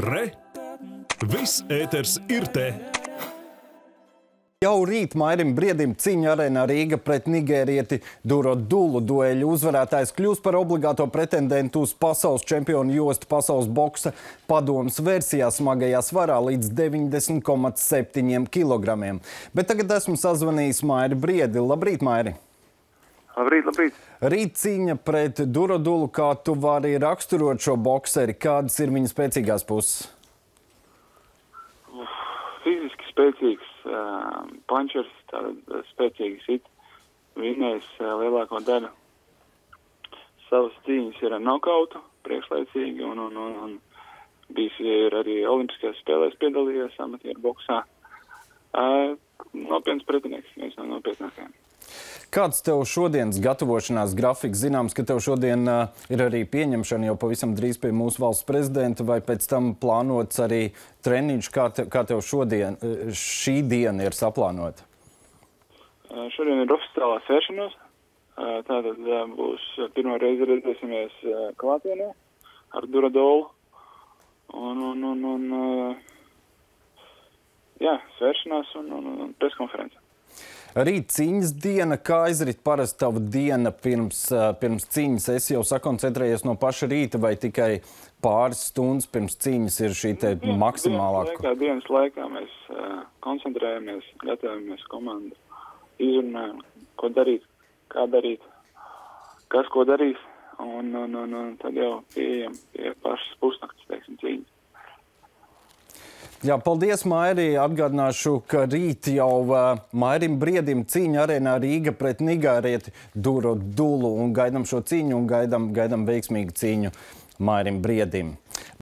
Re! Viss ēters ir te! Jau rīt Mairim Briedim cīņa arēnā Rīga pret Nigērieti Duro Dulu dueļu uzvarētājs kļūs par obligāto pretendentu uz pasaules čempionu jostu pasaules boksa padomas versijā smagajā svarā līdz 90,7 kg. Bet tagad esmu sazvanījis Mairi Briedi. Labrīt, Mairi! Labrīt, labrīt! Rīt cīņa pret Duro Dulu, kā tu vari raksturot šo bokseri, kādas ir viņa spēcīgās puses? Fiziski spēcīgs, uh, punčers, tāda spēcīga sit, vinnējis uh, lielāko daļu savas cīņas ir ar nokautu priekšlaicīgi un, un, un, un bijis ir arī olimpiskajās spēlēs piedalījies amatieru boksā. Uh, nopietns pretinieks, viens no nopietnākajiem. Kāds tev šodienas gatavošanās grafiks? Zināms, ka tev šodien uh, ir arī pieņemšana jau pavisam drīz pie mūsu valsts prezidenta, vai pēc tam plānots arī treniņš, kā, te, kā tev šodien, šī diena ir saplānota? Uh, šodien ir oficiālā sēšanos. Uh, tātad uh, būs pirmo reizi redzēsimies uh, klātienē ar Duradolu. Un, un, un, un uh, jā, svēršanās un, un, un preskonference. Rīt cīņas diena, kā aizrit parasti tava diena pirms, pirms cīņas? Es jau sakoncentrējies no paša rīta vai tikai pāris stundas pirms cīņas ir šī te Dienas- maksimālā? Dienas laikā, dienas laikā mēs uh, koncentrējamies, gatavojamies komandu, izrunājam, ko darīt, kā darīt, kas ko darīs. Un, un, un, un tad jau pieejam pie pašas pusnakts, teiksim, cīņas. Jā, paldies, Mairi. Atgādināšu, ka rīt jau uh, Mairim Briedim cīņa arēnā Rīga pret Nigārieti Duro Dulu un gaidām šo cīņu un gaidām, gaidām veiksmīgu cīņu Mairim Briedim.